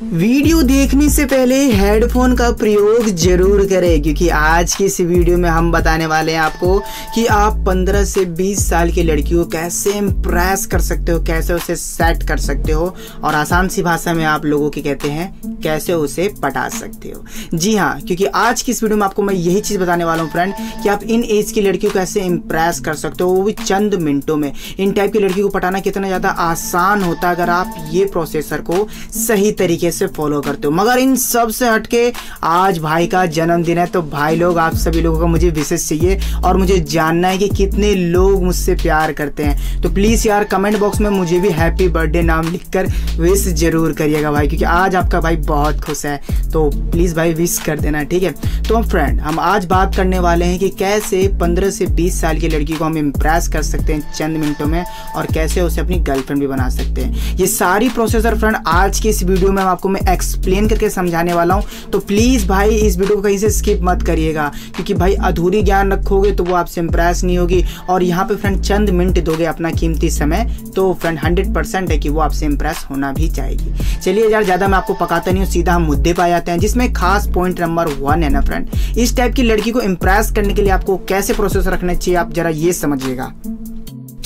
Video देखने से पहले हेडफोन का प्रयोग ज़रूर करें, क्योंकि आज की इस वीडियो में हम बताने वाले हैं आपको कि आप 15 से 20 साल की लड़की को कैसे इम्प्रेस कर सकते हो, कैसे उसे सेट कर सकते हो, और आसान सी भाषा में आप लोगों की कहते हैं, कैसे उसे पटा सकते हो। जी हाँ क्योंकि आज की इस वीडियो में आपको मैं यही चीज़ बताने वाला हूँ फ्रेंड कि आप इन एज की लड़की को कैसे इम्प्रेस कर सकते हो, वो भी चंद मिनटों में। इन टाइप की लड़की को पटाना कितना ज़्यादा आसान होता है, अगर आप ये प्रोसेसर को सही तरीके तरीके से फॉलो करते हो। मगर इन सबसे हटके आज भाई का जन्मदिन है तो भाई लोग, आप सभी लोगों का मुझे विशेष चाहिए और मुझे जानना है कि कितने लोग मुझसे प्यार करते हैं। तो प्लीज़ यार कमेंट बॉक्स में मुझे भी हैप्पी बर्थडे नाम लिखकर विश ज़रूर करिएगा भाई, क्योंकि आज आपका भाई बहुत खुश है। तो प्लीज़ भाई विश कर देना, ठीक है? तो फ्रेंड हम आज बात करने वाले हैं कि कैसे पंद्रह से बीस साल की लड़की को हम इम्प्रेस कर सकते हैं चंद मिनटों में और कैसे उसे अपनी गर्लफ्रेंड भी बना सकते हैं। ये सारी प्रोसेसर फ्रेंड आज के इस वीडियो में हम आपको मैं एक्सप्लेन करके समझाने वाला हूँ। तो प्लीज़ भाई, इस वीडियो को कहीं से स्किप मत करिएगा। क्योंकि भाई, अधूरी ज्ञान रखोगे तो वो आपसे इम्प्रेस नहीं होगी। और यहाँ पे फ्रेंड चंद मिनट दोगे अपना कीमती समय तो फ्रेंड हंड्रेड है कि वो आपसे इम्प्रेस होना भी चाहेगी। चलिए यार, ज़्यादा मैं आपको पकाता नहीं हूँ, सीधा हम मुद्दे पर जाते हैं, जिसमें खास पॉइंट नंबर वन है ना फ्रेंड इस टाइप की लड़की को इम्प्रेस करने के लिए आपको कैसे प्रोसेस रखना चाहिए, आप जरा ये समझिएगा।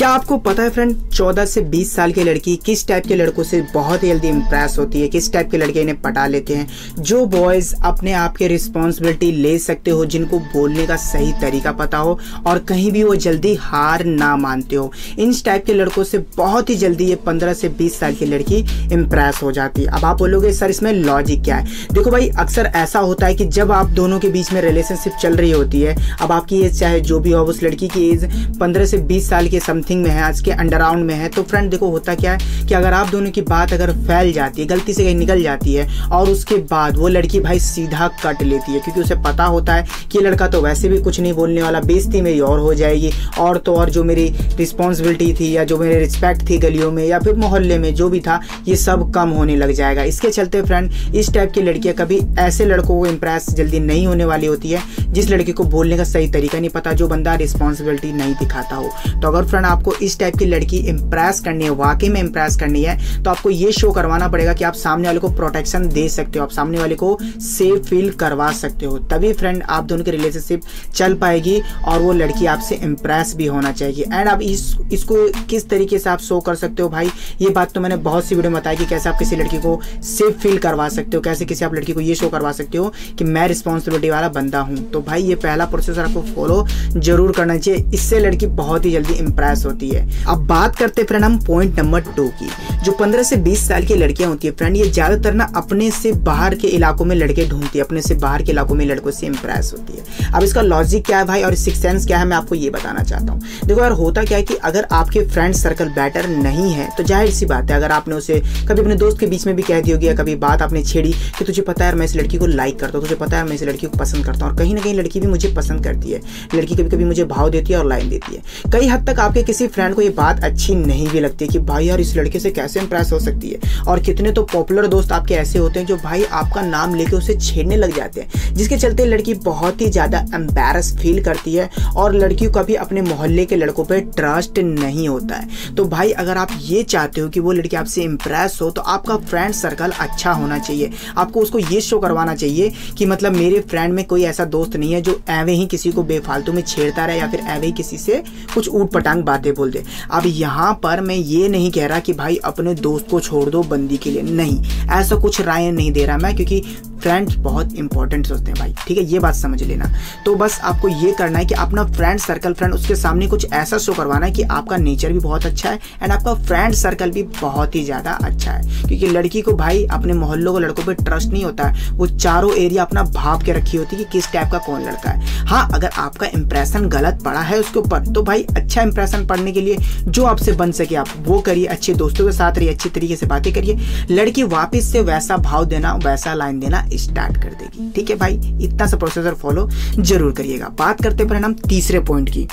क्या आपको पता है फ्रेंड 14 से 20 साल की लड़की किस टाइप के लड़कों से बहुत जल्दी इंप्रेस होती है? किस टाइप के लड़के इन्हें पटा लेते हैं? जो बॉयज़ अपने आप के रिस्पॉन्सिबिलिटी ले सकते हो, जिनको बोलने का सही तरीका पता हो, और कहीं भी वो जल्दी हार ना मानते हो। इन टाइप के लड़कों से बहुत ही जल्दी ये पंद्रह से बीस साल की लड़की इंप्रेस हो जाती है। अब आप बोलोगे, सर, इसमें लॉजिक क्या है? देखो भाई, अक्सर ऐसा होता है कि जब आप दोनों के बीच में रिलेशनशिप चल रही होती है, अब आपकी एज चाहे जो भी हो, उस लड़की की एज पंद्रह से बीस साल के समथिंग समथिंग में है, आज के अंडरराउंड में है तो फ्रेंड देखो होता क्या है कि अगर आप दोनों की बात अगर फैल जाती है, गलती से कहीं निकल जाती है, और उसके बाद वो लड़की भाई सीधा कट लेती है, क्योंकि उसे पता होता है कि लड़का तो वैसे भी कुछ नहीं बोलने वाला बेजती मेरी और हो जाएगी, और तो और जो मेरी रिस्पॉन्सिबिलिटी थी, या जो मेरी रिस्पेक्ट थी गलियों में, या फिर मोहल्ले में, जो भी था, ये सब कम होने लग जाएगा। इसके चलते फ्रेंड इस टाइप की लड़कियाँ कभी ऐसे लड़कों को इम्प्रेस जल्दी नहीं होने वाली होती है, जिस लड़की को बोलने का सही तरीका नहीं पता, जो बंदा रिस्पॉन्सिबिलिटी नहीं दिखाता हो। तो अगर फ्रेंड आपको इस टाइप की लड़की इंप्रेस करनी है, वाकई में इंप्रेस करनी है तो आपको ये शो करवाना पड़ेगा कि आप सामने वाले को प्रोटेक्शन दे सकते हो, आप सामने वाले को सेफ़ फील करवा सकते हो। तभी फ्रेंड आप दोनों की रिलेशनशिप चल पाएगी और वो लड़की आपसे इंप्रेस भी होना चाहिए। एंड आप इस, इसको किस तरीके से आप शो कर सकते हो भाई, ये बात तो मैंने बहुत सी वीडियो बताई कि कैसे आप किसी लड़की को सेफ़ फील करवा सकते हो, कैसे किसी आप लड़की को ये शो करवा सकते हो कि मैं रिस्पॉन्सिबिलिटी वाला बंदा हूँ। तो भाई ये पहला प्रोसेसर आपको फॉलो ज़रूर करना चाहिए। इससे लड़की बहुत ही जल्दी इंप्रेस होती है। अब बात करते फ्रेंड हम पॉइंट नंबर टू की, जो 15 से 20 साल की लड़कियाँ होती है। फ्रेंड ये ज़्यादातर ना अपने से बाहर के इलाकों में लड़के ढूंढती है, अपने से बाहर के इलाकों में लड़कों से इंप्रेस होती है। अब इसका लॉजिक क्या है भाई और सिक्स सेंस क्या है, मैं आपको ये बताना चाहता हूँ। देखो, यार होता क्या है कि अगर आपके फ्रेंड सर्कल बेटर नहीं है तो ज़ाहिर सी बात है, अगर आपने उसे कभी अपने दोस्त के बीच में भी कह दी होगी या कभी बात आपने छेड़ी कि तुझे पता है मैं इस लड़की को लाइक करता हूँ, तुझे पता है मैं इस लड़की को पसंद करता हूँ, और कहीं ना कहीं लड़की भी मुझे पसंद करती है। लड़की कभी कभी मुझे भाव देती है और लाइन देती है। कई हद तक आपके किसी फ्रेंड को ये बात अच्छी नहीं भी लगती कि भाई यार, इस लड़के से कैसे इंप्रेस हो सकती है? और कितने तो पॉपुलर दोस्त आपके ऐसे होते हैं जो भाई आपका नाम लेके उसे छेड़ने लग जाते हैं, जिसके चलते लड़की बहुत ही ज़्यादा एम्बेरस फील करती है और लड़की का भी अपने मोहल्ले के लड़कों पर ट्रस्ट नहीं होता है। तो भाई, अगर आप ये चाहते हो कि वो लड़की आपसे इंप्रेस हो तो आपका फ्रेंड सर्कल अच्छा होना चाहिए। आपको उसको ये शो करवाना चाहिए कि मतलब मेरे फ्रेंड में कोई ऐसा दोस्त नहीं है जो एवे ही किसी को बेफालतू में छेड़ता रहे या फिर एवे ही किसी से कुछ ऊट पटांग बातें बोल दे। अब यहाँ पर मैं ये नहीं कह रहा कि भाई अपने दोस्त को छोड़ दो बंदी के लिए। नहीं, ऐसा कुछ राय नहीं दे रहा मैं, क्योंकि फ्रेंड्स बहुत इंपॉर्टेंट होते हैं भाई। ठीक है, ये बात समझ लेना। तो बस आपको ये करना है कि अपना फ्रेंड सर्कल फ्रेंड उसके सामने कुछ ऐसा शो करवाना है कि आपका नेचर भी बहुत अच्छा है एंड आपका फ्रेंड सर्कल भी बहुत ही ज़्यादा अच्छा है। क्योंकि लड़की को भाई अपने मोहल्लों को लड़कों पर ट्रस्ट नहीं होता है। वो चारों एरिया अपना भाव के रखी होती है कि किस टाइप का कौन लड़का है। हाँ अगर आपका इंप्रेशन गलत पड़ा है उसके ऊपर तो भाई अच्छा इंप्रेशन पड़ने के लिए जो आपसे बन सके आप वो करिए, अच्छे दोस्तों के साथ रहिए, अच्छी तरीके से बातें करिए। लड़की वापस से वैसा भाव देना, वैसा लाइन देना स्टार्ट कर देगी। ठीक है भाई? इतना सा प्रोसेसर फॉलो ज़रूर करिएगा। बात करते परिणाम तीसरे पॉइंट की।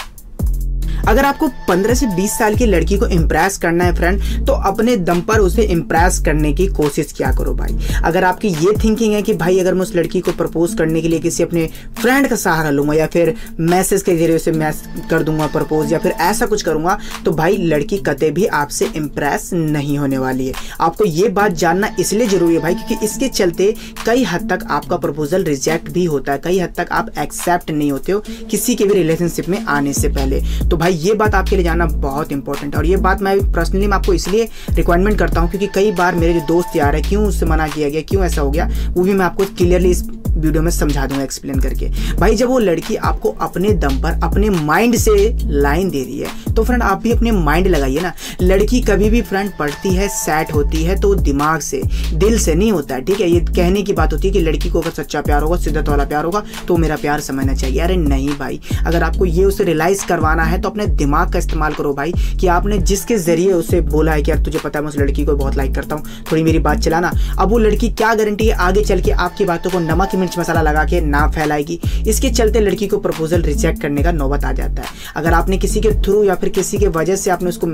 अगर आपको 15 से 20 साल की लड़की को इम्प्रेस करना है फ्रेंड तो अपने दम पर उसे इम्प्रेस करने की कोशिश किया करो भाई। अगर आपकी ये थिंकिंग है कि भाई, अगर मैं उस लड़की को प्रपोज करने के लिए किसी अपने फ्रेंड का सहारा लूँगा या फिर मैसेज के ज़रिए उसे मैसेज कर दूँगा प्रपोज या फिर ऐसा कुछ करूँगा तो भाई लड़की कते भी आपसे इम्प्रेस नहीं होने वाली है। आपको ये बात जानना इसलिए ज़रूरी है भाई, क्योंकि इसके चलते कई हद तक आपका प्रपोजल रिजेक्ट भी होता है। कई हद तक आप एक्सेप्ट नहीं होते हो किसी के भी रिलेशनशिप में आने से पहले। तो भाई ये बात आपके लिए जानना बहुत इंपॉर्टेंट है और ये बात मैं पर्सनली मैं आपको इसलिए रिक्वायरमेंट करता हूँ क्योंकि कई बार मेरे जो दोस्त यार है, क्यों उससे मना किया गया, क्यों ऐसा हो गया, वो भी मैं आपको क्लियरली इस वीडियो में समझा दूँगा एक्सप्लेन करके। भाई, जब वो लड़की आपको अपने दम पर, अपने माइंड से लाइन दे रही है तो फ्रेंड आप भी अपने माइंड लगाइए ना। लड़की कभी भी फ्रेंड पढ़ती है सेट होती है तो दिमाग से, दिल से नहीं होता है, ठीक है? ये कहने की बात होती है कि लड़की को अगर सच्चा प्यार होगा, सिद्धत वाला प्यार होगा तो मेरा प्यार समझना चाहिए। अरे नहीं भाई, अगर आपको ये उसे रियलाइज़ करवाना है तो अपने दिमाग का इस्तेमाल करो भाई, कि आपने जिसके ज़रिए उसे बोला है कि यार तुझे पता है, मैं उस लड़की को बहुत लाइक करता हूँ, थोड़ी मेरी बात चलाना। अब वो लड़की क्या गारंटी है आगे चल के आपकी बातों को नमक मिर्च मसाला लगा के ना फैलाएगी? इसके चलते लड़की को प्रपोजल रिजेक्ट करने का नौबत आ जाता है। अगर आपने किसी के थ्रू या फिर किसी के वजह से आपने उसको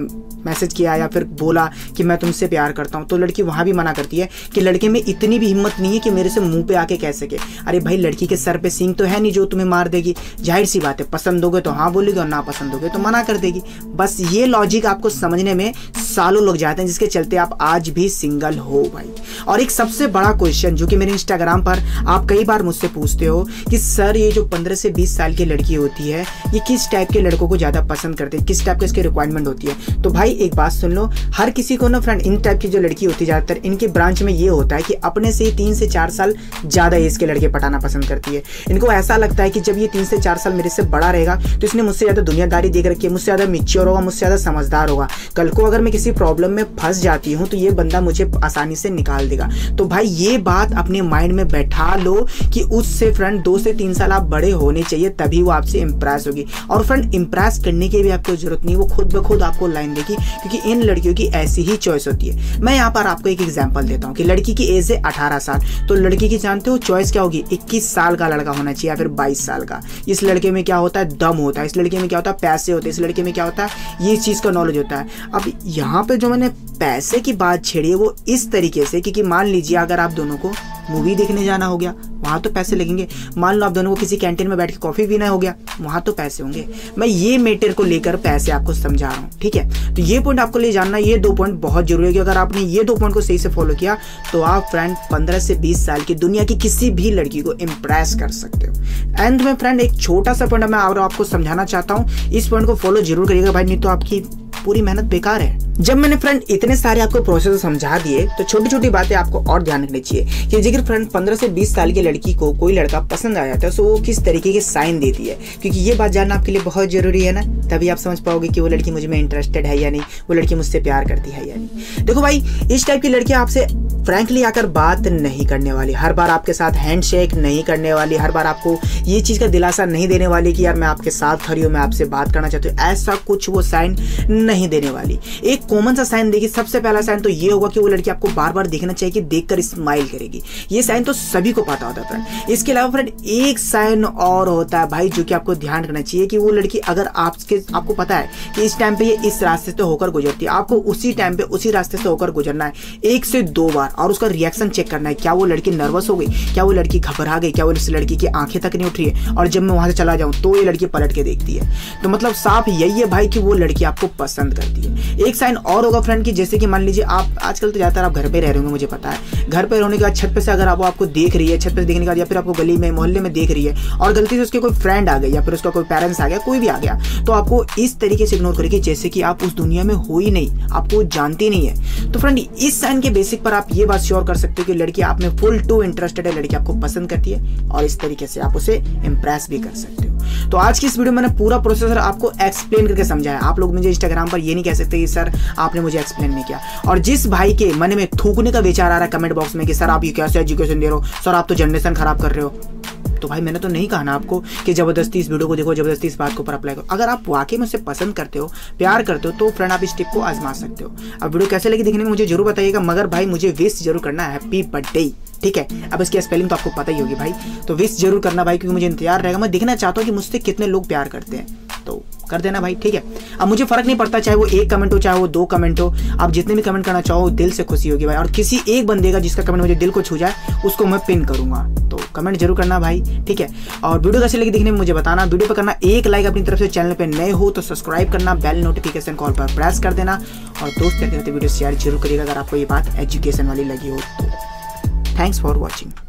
मैसेज किया या फिर बोला कि मैं तुमसे प्यार करता हूँ तो लड़की वहाँ भी मना करती है कि लड़के में इतनी भी हिम्मत नहीं है कि मेरे से मुँह पे आके कह सके। अरे भाई, लड़की के सर पे सिंह तो है नहीं जो तुम्हें मार देगी। ज़ाहिर सी बात है, पसंद होगे तो हाँ बोलेगी और ना पसंद होगे तो मना कर देगी। बस ये लॉजिक आपको समझने में सालों लोग जाते हैं, जिसके चलते आप आज भी सिंगल हो भाई। और एक सबसे बड़ा क्वेश्चन जो कि मेरे इंस्टाग्राम पर आप कई बार मुझसे पूछते हो कि, सर, ये जो पंद्रह से बीस साल की लड़की होती है, ये किस टाइप के लड़कों को ज़्यादा पसंद करते हैं? किस टाइप की इसकी रिक्वायरमेंट होती है? तो भाई, एक बात सुन लो, हर किसी को ना फ्रेंड इन टाइप की जो लड़की होती है ज़्यादातर, इनके ब्रांच में ये होता है कि अपने से तीन से चार साल ज़्यादा एज के लड़के पटाना पसंद करती है। इनको ऐसा लगता है कि जब ये तीन से चार साल मेरे से बड़ा रहेगा तो इसने मुझसे ज़्यादा दुनियादारी देख रखी है मुझसे ज़्यादा मिच्योर होगा, मुझसे ज़्यादा समझदार होगा। कल को अगर मैं किसी प्रॉब्लम में फंस जाती हूँ तो ये बंदा मुझे आसानी से निकाल देगा। तो भाई, ये बात अपने माइंड में बैठा लो कि उससे फ्रेंड दो से तीन साल आप बड़े होने चाहिए, तभी वो आपसे इंप्रेस होगी। और फ्रेंड इंप्रेस करने की भी आपको ज़रूरत नहीं, वो खुद ब खुद आपको लाइन देगी, क्योंकि इन लड़कियों की ऐसी ही चॉइस होती है। मैं यहाँ पर आपको एक एग्ज़ाम्पल देता हूँ कि लड़की की एज है अठारह साल। तो लड़की की, जानते हो चॉइस क्या होगी? इक्कीस साल का लड़का होना चाहिए या फिर बाईस साल का। इस लड़के में क्या होता है? दम होता है। इस लड़के में क्या होता है? पैसे होते हैं। इस लड़के में क्या होता है? ये चीज़ का नॉलेज होता है। अब यहाँ पर जो मैंने पैसे की बात छेड़ी है, वो इस तरीके से क्योंकि मान लीजिए अगर आप दोनों को मूवी देखने जाना हो गया, वहाँ तो पैसे लगेंगे। मान लो आप दोनों को किसी कैंटीन में बैठ के कॉफ़ी पीना हो गया, वहाँ तो पैसे होंगे। मैं ये मेटर को लेकर पैसे आपको समझा रहा हूँ, ठीक है? तो ये पॉइंट आपको ले जानना, ये दो पॉइंट बहुत ज़रूरी है कि अगर आपने ये दो पॉइंट को सही से फॉलो किया तो आप फ्रेंड पंद्रह से बीस साल की दुनिया की किसी भी लड़की को इम्प्रेस कर सकते हो। एंड में फ्रेंड एक छोटा सा पॉइंट मैं आपको समझाना चाहता हूँ, इस पॉइंट को फॉलो ज़रूर करिएगा भाई, नहीं तो आपकी पूरी मेहनत बेकार है। जब मैंने फ्रेंड इतने सारे आपको प्रोसेस समझा दिए तो छोटी छोटी बातें आपको और ध्यान रखनी चाहिए। कि जिगर फ्रेंड पंद्रह से बीस साल की लड़की को कोई लड़का पसंद आ जाता है तो वो किस तरीके के साइन देती है? क्योंकि ये बात जानना आपके लिए बहुत ज़रूरी है ना? तभी आप समझ पाओगे कि वो लड़की मुझे में इंटरेस्टेड है या नहीं, वो लड़की मुझसे प्यार करती है या नहीं। देखो भाई, इस टाइप की लड़की आपसे फ्रैंकली आकर बात नहीं करने वाली। हर बार आपके साथ हैंड शेक नहीं करने वाली, हर बार आपको ये चीज़ का दिलासा नहीं देने वाली कि यार मैं आपके साथ खड़ी हूँ, मैं आपसे बात करना चाहती हूँ, ऐसा कुछ वो साइन नहीं देने वाली। एक कॉमन सा साइन देगी सबसे पहला साइन तो ये होगा कि वो लड़की आपको बार बार देखना चाहिए कि देखकर स्माइल करेगी। ये साइन तो सभी को पता होता है फ्रेंड इसके अलावा फ्रेंड एक साइन और होता है भाई जो कि आपको ध्यान रखना चाहिए कि वो लड़की अगर आपके, आपको पता है कि इस टाइम पे ये इस रास्ते से होकर गुजरती है, आपको उसी टाइम पे उसी रास्ते से होकर गुजरना है। एक से दो बार और उसका रिएक्शन चेक करना है, क्या वो लड़की नर्वस हो गई? क्या वो लड़की घबरा गई? क्या वो इस लड़की की आँखें तक नहीं उठ रही है? और जब मैं वहाँ से चला जाऊँ तो ये लड़की पलट के देखती है। तो मतलब साफ़ यही है भाई कि वो लड़की आपको पसंद करती है। एक साइन और होगा फ्रेंड की, जैसे कि मान लीजिए आप, आजकल तो ज़्यादातर आप घर पे रह रहे होंगे, मुझे पता है। घर पे रहने के बाद छत पे से अगर आप आपको देख रही है, छत पे देखने के बाद या फिर आपको गली में, मोहल्ले में देख रही है, और गलती से उसके कोई फ्रेंड आ गया या फिर उसका कोई पेरेंट्स आ गया, कोई भी आ गया तो आपको इस तरीके से इग्नोर करेगी, जैसे कि आप उस दुनिया में हो ही नहीं, आपको जानती नहीं है। तो फ्रेंड इस साइन के बेसिक पर आप ये बात श्योर कर सकते हो कि लड़की आप में फुल टू इंटरेस्टेड है, लड़की आपको पसंद करती है, और इस तरीके से आप उसे इंप्रेस भी कर सकते हो। तो आज की इस वीडियो में मैंने पूरा प्रोसेसर आपको एक्सप्लेन करके समझाया। आप लोग मुझे इंस्टाग्राम पर ये नहीं कह सकते कि सर, आपने मुझे एक्सप्लेन नहीं किया। और जिस भाई के मन में थूकने का विचार आ रहा है कमेंट बॉक्स में कि सर आप ये कैसे एजुकेशन दे रहे हो? सर, आप तो जनरेशन खराब कर रहे हो। तो भाई मैंने तो नहीं कहा ना आपको कि ज़बरदस्ती इस वीडियो को देखो, ज़बरदस्ती इस बात को ऊपर अप्लाई करो। अगर आप वाकई में पसंद करते हो, प्यार करते हो तो फ्रेंड आप इस टिप को आजमा सकते हो। अब वीडियो कैसे लगी देखने में मुझे ज़रूर बताइएगा, मगर भाई मुझे विश ज़रूर करना है। हैप्पी बर्थडे ठीक है? अब इसकी स्पेलिंग तो आपको पता ही होगी भाई। तो विश ज़रूर करना भाई, क्योंकि मुझे इंतज़ार रहेगा। मैं देखना चाहता हूँ कि मुझसे कितने लोग प्यार करते हैं। तो कर देना भाई, ठीक है? अब मुझे फ़र्क नहीं पड़ता, चाहे वो एक कमेंट हो, चाहे वो दो कमेंट हो। आप जितने भी कमेंट करना चाहो, दिल से खुशी होगी भाई। और किसी एक बंदे का जिसका कमेंट मुझे दिल को छू जाए, उसको मैं पिन करूँगा। तो कमेंट ज़रूर करना भाई, ठीक है? और वीडियो कैसे लगी दिखने में मुझे बताना। वीडियो पर करना एक लाइक अपनी तरफ़ से, चैनल पर नए हो तो सब्सक्राइब करना बेल नोटिफिकेशन कॉल पर प्रेस कर देना। और दोस्त कहते वीडियो शेयर ज़रूर करिएगा अगर आपको ये बात एजुकेशन वाली लगी हो तो। Thanks for watching